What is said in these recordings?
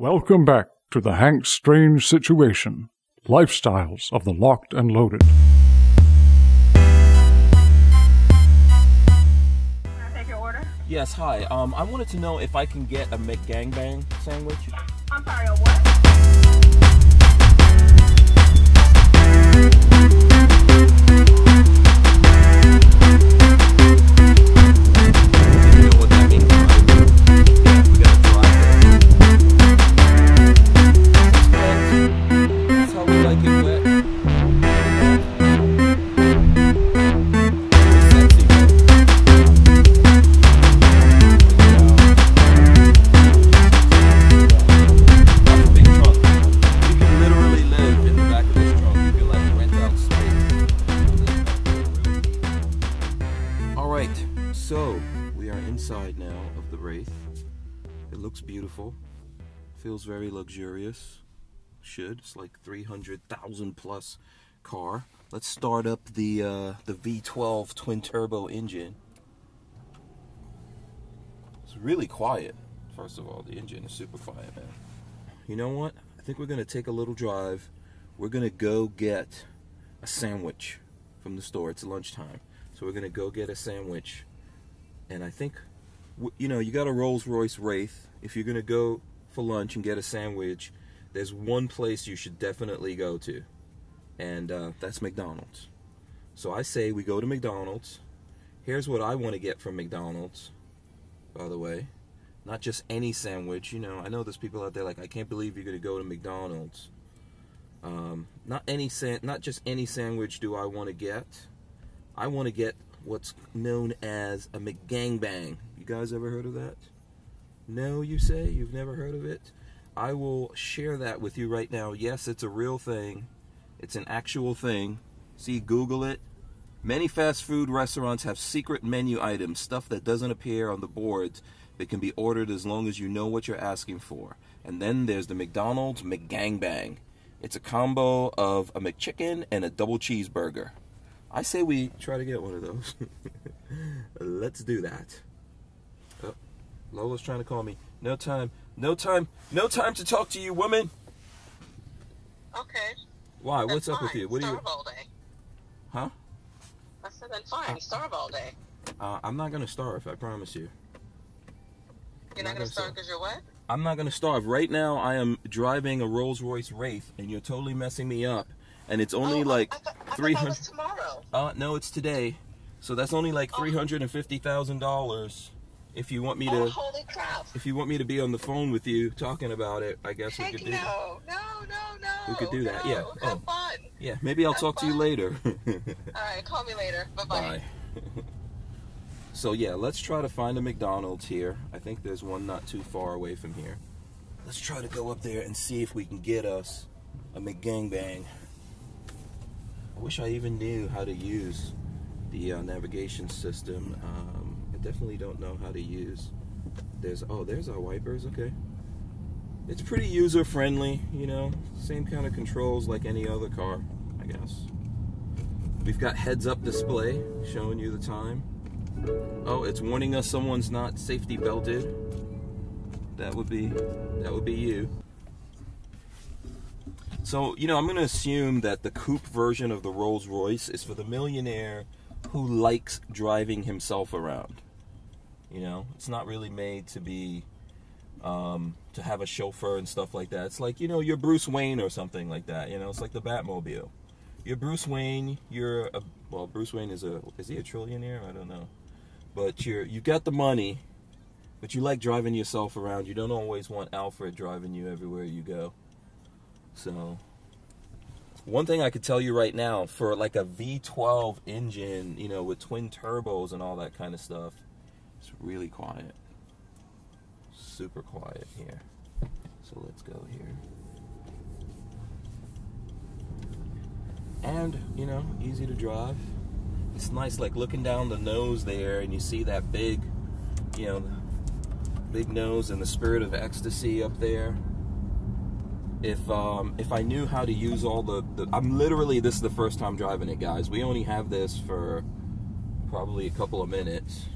Welcome back to the Hank Strange Situation Lifestyles of the Locked and Loaded. Can I take your order? Yes, hi. Um, I wanted to know if I can get a McGangbang sandwich. I'm sorry, a what? Beautiful. Feels very luxurious. Should. It's like 300,000 plus car. Let's start up the uh, the V12 twin turbo engine. It's really quiet. First of all, the engine is super quiet, man. You know what? I think we're gonna take a little drive. We're gonna go get a sandwich from the store. It's lunchtime, so we're gonna go get a sandwich. And I think, you know, you got a Rolls Royce Wraith. If you're gonna go for lunch and get a sandwich, there's one place you should definitely go to, and uh, that's McDonald's. So I say we go to McDonald's. Here's what I want to get from McDonald's, by the way. Not just any sandwich, you know. I know there's people out there like, I can't believe you're gonna go to McDonald's. Um, not any not just any sandwich do I want to get. I want to get what's known as a McGangbang. You guys ever heard of that? No, you say you've never heard of it. I will share that with you right now. Yes, it's a real thing. It's an actual thing. See, Google it. Many fast food restaurants have secret menu items, stuff that doesn't appear on the boards that can be ordered as long as you know what you're asking for. And then there's the McDonald's McGangbang. It's a combo of a McChicken and a double cheeseburger. I say we try to get one of those. Let's do that. Oh, Lola's trying to call me. No time. No time. No time to talk to you, woman. Okay. Why? What's fine. up with you? What Starve are you? all day. Huh? I said then fine. Uh, starve all day. Uh, I'm not gonna starve. I promise you. You're not, not gonna, gonna starve because you're what? I'm not gonna starve. Right now, I am driving a Rolls Royce Wraith, and you're totally messing me up. And it's only oh, like I, I 300. Uh, no, it's today. So that's only like Oh. three hundred and fifty thousand dollars. If you want me Oh, to, holy crap! if you want me to be on the phone with you talking about it, I guess we could do. that. no, no, no, no. We could do that, yeah. Have Oh. fun. Yeah, maybe I'll Have talk to you later. All right, call me later. Bye bye. Bye. so yeah, let's try to find a McDonald's here. I think there's one not too far away from here. Let's try to go up there and see if we can get us a McGangbang. I wish I even knew how to use the uh, navigation system. Um, I definitely don't know how to use. There's oh, there's our wipers. Okay, it's pretty user friendly. You know, same kind of controls like any other car, I guess. We've got heads up display showing you the time. Oh, it's warning us someone's not safety belted. That would be that would be you. So, you know, I'm going to assume that the coupe version of the Rolls-Royce is for the millionaire who likes driving himself around. You know, it's not really made to be um, to have a chauffeur and stuff like that. It's like, you know, you're Bruce Wayne or something like that, you know, it's like the Batmobile you're Bruce Wayne. You're a well. Bruce Wayne is a is he a trillionaire? I don't know, but you're you got the money, but you like driving yourself around. You don't always want Alfred driving you everywhere you go. So, one thing I could tell you right now, for like a V12 engine, you know, with twin turbos and all that kind of stuff, it's really quiet. Super quiet here. So let's go here. and you know easy to drive it's nice like looking down the nose there and you see that big you know big nose and the spirit of ecstasy up there if um if i knew how to use all the, the i'm literally this is the first time driving it guys we only have this for probably a couple of minutes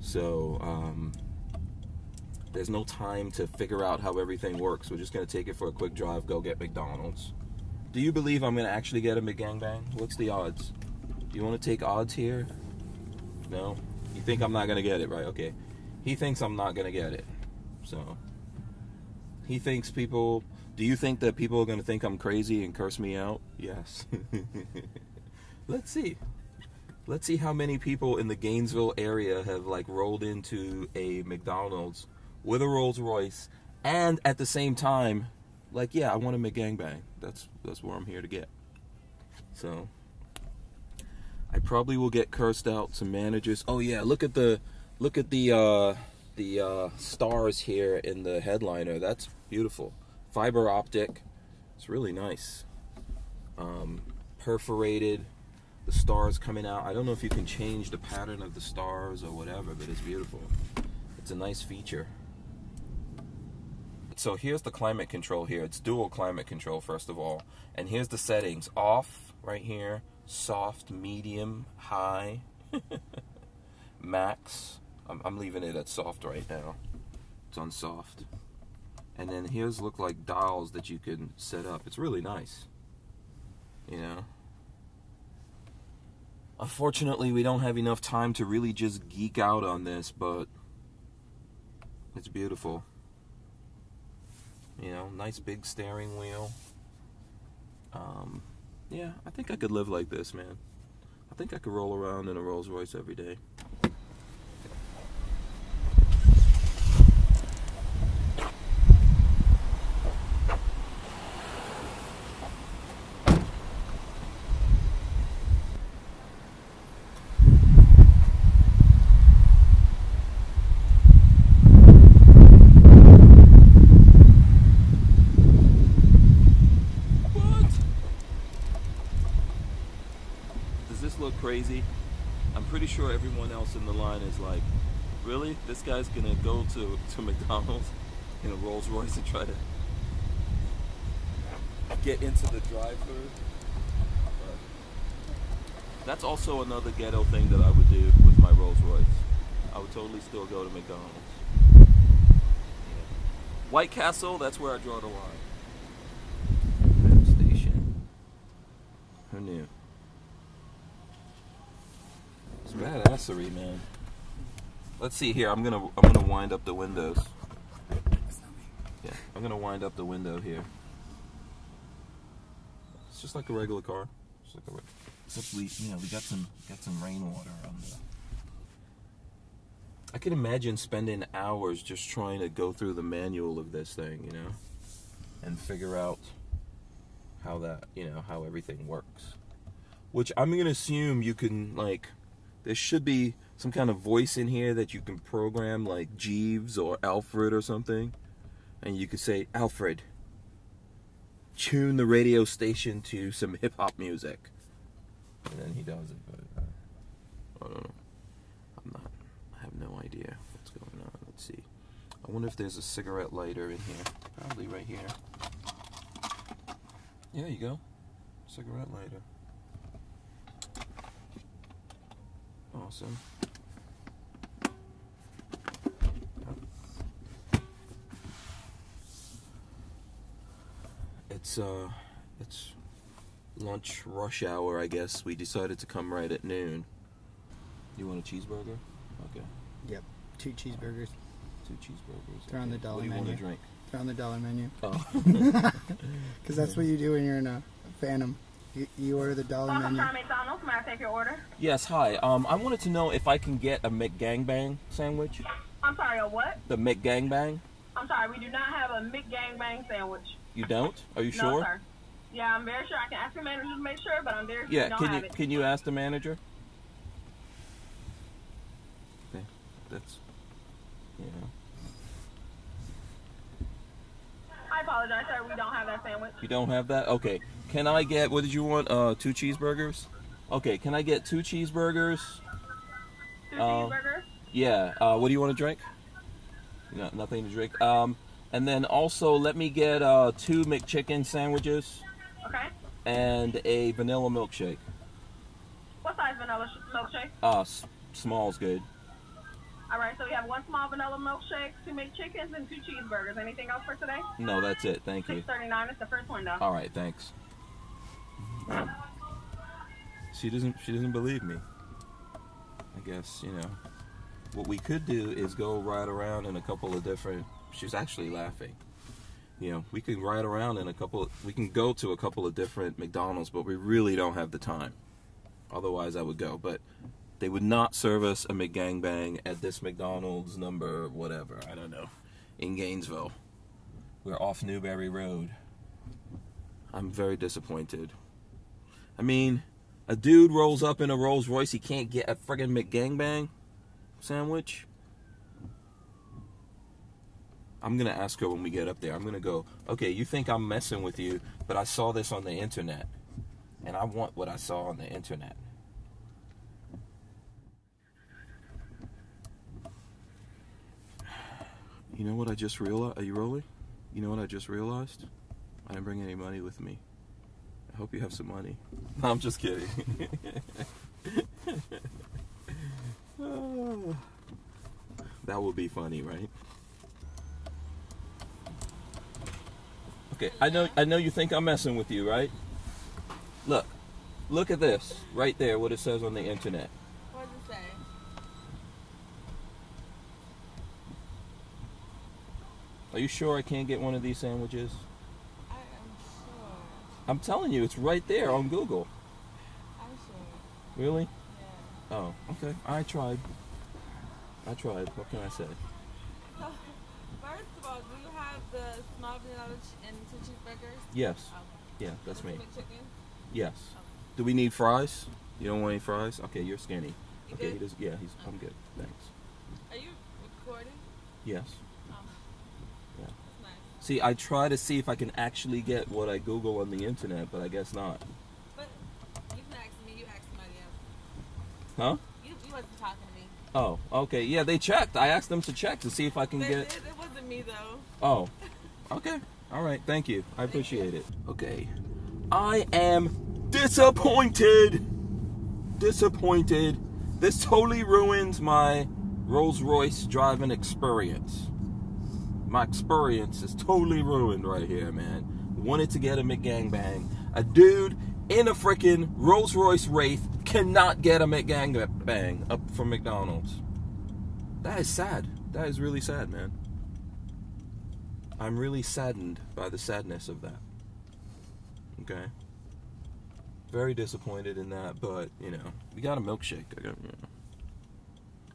so um there's no time to figure out how everything works. We're just gonna take it for a quick drive, go get McDonald's. Do you believe I'm gonna actually get a McGangbang? What's the odds? Do you want to take odds here? No. You think I'm not gonna get it, right? Okay. He thinks I'm not gonna get it. So he thinks people. Do you think that people are gonna think I'm crazy and curse me out? Yes. Let's see. Let's see how many people in the Gainesville area have like rolled into a McDonald's with a Rolls Royce and at the same time like yeah, I want a McGangbang. That's that's where I'm here to get. So I probably will get cursed out some managers. Oh yeah, look at the look at the uh the uh stars here in the headliner. That's beautiful. Fiber optic. It's really nice. Um perforated the stars coming out. I don't know if you can change the pattern of the stars or whatever, but it's beautiful. It's a nice feature. So here's the climate control here. It's dual climate control, first of all. And here's the settings. Off, right here. Soft, medium, high. Max. I'm, I'm leaving it at soft right now. It's on soft. And then here's look like dials that you can set up. It's really nice. You know? Unfortunately, we don't have enough time to really just geek out on this, but it's beautiful. You know, nice big steering wheel. Um, yeah, I think I could live like this, man. I think I could roll around in a Rolls Royce every day. What? Does this look crazy? I'm pretty sure everyone else in the line is like, really? This guy's gonna go to, to McDonald's in a Rolls Royce and try to get into the drive through? That's also another ghetto thing that I would do with my Rolls Royce. I would totally still go to McDonald's. Yeah. White Castle, that's where I draw the line. Station. Who knew? Badassery, man. Let's see here. I'm gonna I'm gonna wind up the windows. Yeah, I'm gonna wind up the window here. It's just like a regular car. Just like a, reg- except we you know we got some got some rainwater on the. I can imagine spending hours just trying to go through the manual of this thing, you know, and figure out how that you know how everything works. Which I'm gonna assume you can like there should be some kind of voice in here that you can program like Jeeves or Alfred or something. And you could say, Alfred, tune the radio station to some hip hop music. And then he does it, but uh, I don't know. I'm not, I have no idea what's going on. Let's see. I wonder if there's a cigarette lighter in here. Probably right here. Yeah, you go. Cigarette lighter. Awesome. It's uh it's lunch rush hour, I guess. We decided to come right at noon. You want a cheeseburger? Okay. Yep. Two cheeseburgers. Two cheeseburgers. They're on the dollar What do you want menu. to drink? They're on the dollar menu. Oh. Because that's what you do when you're in a Phantom. You, you order the dollar Welcome menu. McDonald's. May I take your order? yes, hi. Um I wanted to know if I can get a McGangbang sandwich. I'm sorry, a what? The McGangbang? I'm sorry, we do not have a McGangbang sandwich. You don't? Are you No, sure? sir. Yeah, I'm very sure. I can ask the manager to make sure, but I'm very sure Yeah, don't can have you it. can you ask the manager? Okay, that's yeah. I apologize, sir. We don't have that sandwich. You don't have that? Okay. Can I get what did you want? Uh two cheeseburgers? Okay, can I get two cheeseburgers? Two Uh, cheeseburgers. Yeah. Uh what do you want to drink? No, nothing to drink. Um and then also let me get uh two McChicken sandwiches Okay. and a vanilla milkshake. What size vanilla sh- milkshake? Uh s- small's good. All right, so we have one small vanilla milkshake, two McChickens, and two cheeseburgers. Anything else for today? No, that's it. Thank you. Six thirty nine is the first window. All right, thanks. She doesn't. She doesn't believe me. I guess you know. What we could do is go ride around in a couple of different. She's actually laughing. You know, we can ride around in a couple. We can go to a couple of different McDonald's, but we really don't have the time. Otherwise, I would go. But they would not serve us a McGangbang at this McDonald's number whatever. I don't know. In Gainesville. We're off Newberry Road. I'm very disappointed. I mean, a dude rolls up in a Rolls Royce, he can't get a friggin' McGangbang sandwich. I'm gonna ask her when we get up there. I'm gonna go, okay, you think I'm messing with you, but I saw this on the internet. And I want what I saw on the internet. You know what I just realized? Are you rolling? You know what I just realized? I didn't bring any money with me. I hope you have some money. No, I'm just kidding. that would be funny, right? Okay, I know I know you think I'm messing with you, right? Look. Look at this right there what it says on the internet. What does it say? Are you sure I can't get one of these sandwiches? I am telling you, it's right there on Google. I'm. Really? Yeah. Oh, okay. I tried. I tried. What can I say? So, first of all, do you have the small vanilla ch- and two cheeseburgers? Yes. Okay. Yeah, that's me. Chicken. Yes. Do we need fries? You don't want any fries? Okay, you're skinny. You Okay, he does. Yeah, he's. I'm good. Thanks. Are you recording? Yes. Oh. Yeah. That's nice. See, I try to see if I can actually get what I Google on the internet, but I guess not. But you can ask me. You asked somebody else. Huh? You, you wasn't talking to me. Oh, okay. Yeah, they checked. I asked them to check to see if I can They get. did. It wasn't me though. Oh, okay. All right. Thank you. I appreciate it. Okay. I am disappointed. Disappointed. This totally ruins my Rolls Royce driving experience. My experience is totally ruined right here, man. Wanted to get a McGangbang. A dude in a freaking Rolls Royce Wraith cannot get a McGangbang up from McDonald's. That is sad. That is really sad, man. I'm really saddened by the sadness of that. Okay. Very disappointed in that, but you know, we got a milkshake.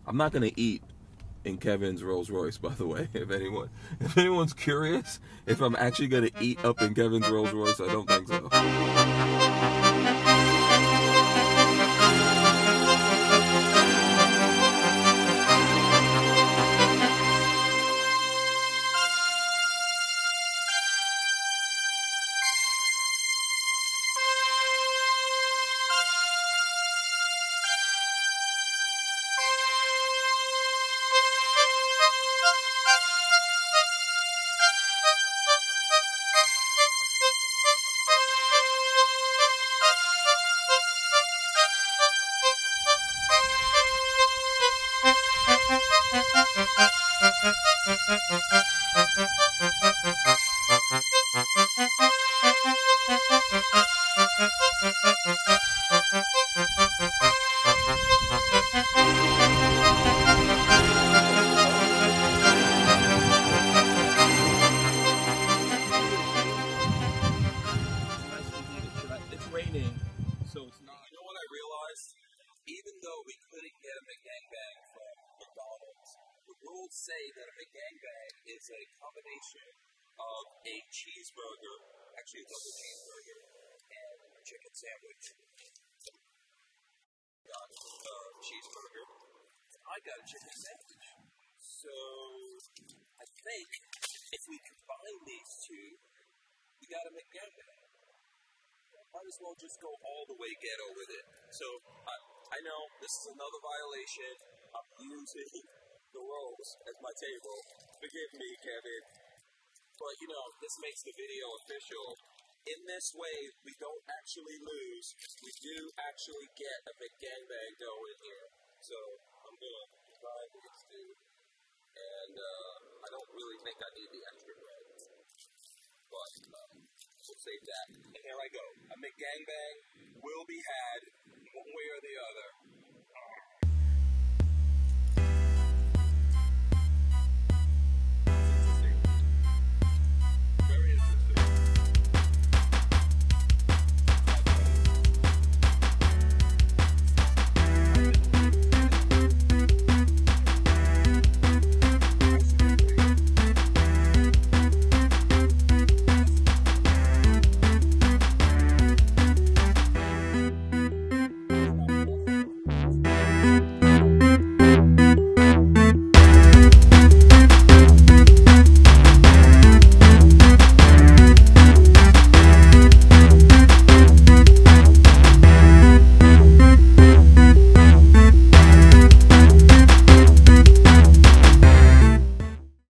I'm not gonna eat in Kevin's Rolls Royce, by the way. If anyone, if anyone's curious, if I'm actually gonna eat up in Kevin's Rolls Royce, I don't think so. Uh-uh. cheeseburger, actually a double cheeseburger, and a chicken sandwich. Got a cheeseburger. I got a chicken sandwich. So I think if we combine these two, we got a McGangbang might as well just go all the way ghetto with it. So I, I know this is another violation. I'm using the rolls as my table. Forgive me, Kevin. But you know, this makes the video official. In this way, we don't actually lose. We do actually get a McGangbang going here. So I'm gonna time it's due, and uh, I don't really think I need the extra bread. But um, we'll save that. And here I go. A McGangbang will be had one way or the other